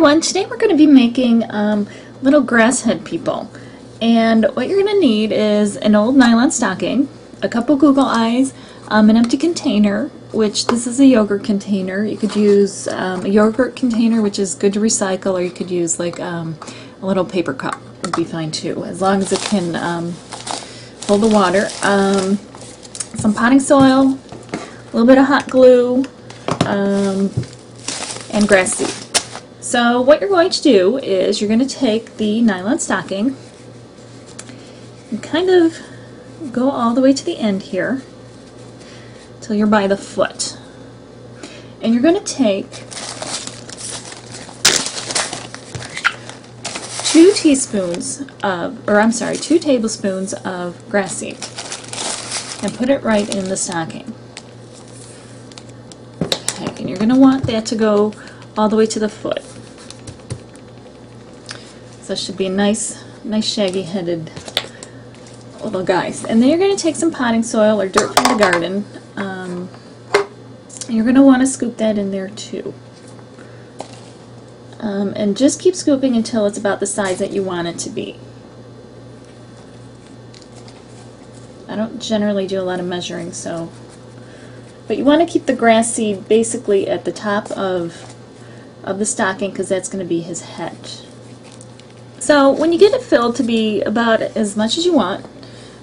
everyone, today we're going to be making um, little grass head people. And what you're going to need is an old nylon stocking, a couple Google Eyes, um, an empty container, which this is a yogurt container. You could use um, a yogurt container, which is good to recycle, or you could use like um, a little paper cup would be fine too, as long as it can um, hold the water. Um, some potting soil, a little bit of hot glue, and grass seed. So what you're going to do is you're going to take the nylon stocking and kind of go all the way to the end here till you're by the foot. And you're going to take two teaspoons of, or I'm sorry, two tablespoons of grass seed and put it right in the stocking. Okay, and you're going to want that to go all the way to the foot. It should be nice, nice shaggy headed little guys. And then you're going to take some potting soil or dirt from the garden. Um, you're going to want to scoop that in there too. Um, and just keep scooping until it's about the size that you want it to be. I don't generally do a lot of measuring, so but you want to keep the grass seed basically at the top of of the stocking because that's going to be his head. So when you get it filled to be about as much as you want,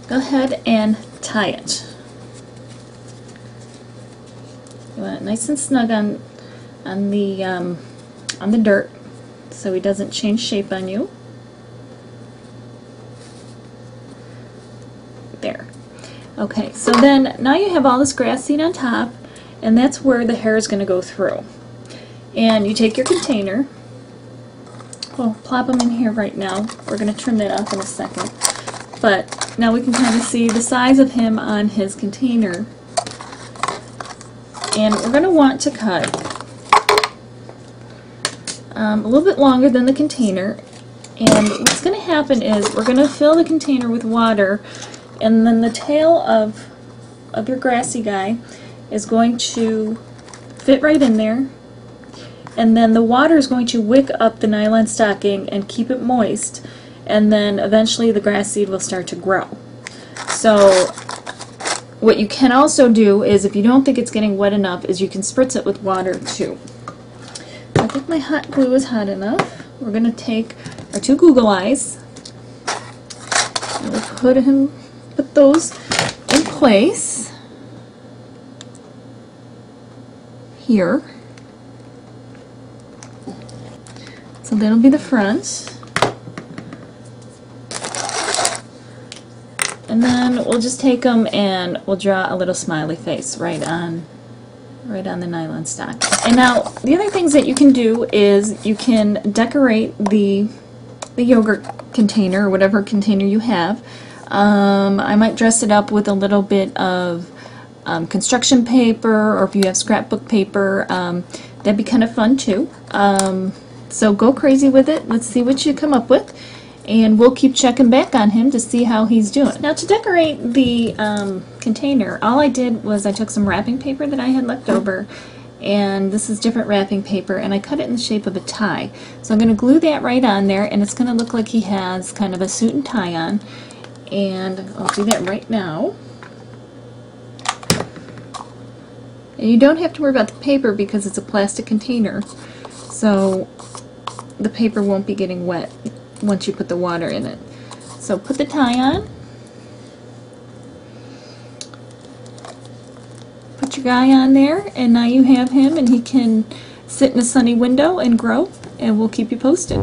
go ahead and tie it. You want it nice and snug on on the um, on the dirt so he doesn't change shape on you. There. Okay, so then now you have all this grass seed on top and that's where the hair is going to go through. And you take your container We'll plop them in here right now. We're going to trim that off in a second. But now we can kind of see the size of him on his container. And we're going to want to cut um, a little bit longer than the container. And what's going to happen is we're going to fill the container with water and then the tail of, of your grassy guy is going to fit right in there and then the water is going to wick up the nylon stocking and keep it moist and then eventually the grass seed will start to grow. So what you can also do is if you don't think it's getting wet enough is you can spritz it with water too. I think my hot glue is hot enough. We're going to take our two Google Eyes and we'll put, him, put those in place here. So that'll be the front. And then we'll just take them and we'll draw a little smiley face right on right on the nylon stock. And now the other things that you can do is you can decorate the the yogurt container or whatever container you have. Um, I might dress it up with a little bit of um, construction paper or if you have scrapbook paper um, that'd be kind of fun too. So go crazy with it. Let's see what you come up with. And we'll keep checking back on him to see how he's doing. Now to decorate the um, container, all I did was I took some wrapping paper that I had left over and this is different wrapping paper and I cut it in the shape of a tie. So I'm going to glue that right on there and it's going to look like he has kind of a suit and tie on and I'll do that right now. And you don't have to worry about the paper because it's a plastic container so the paper won't be getting wet once you put the water in it. So put the tie on. Put your guy on there and now you have him and he can sit in a sunny window and grow and we'll keep you posted.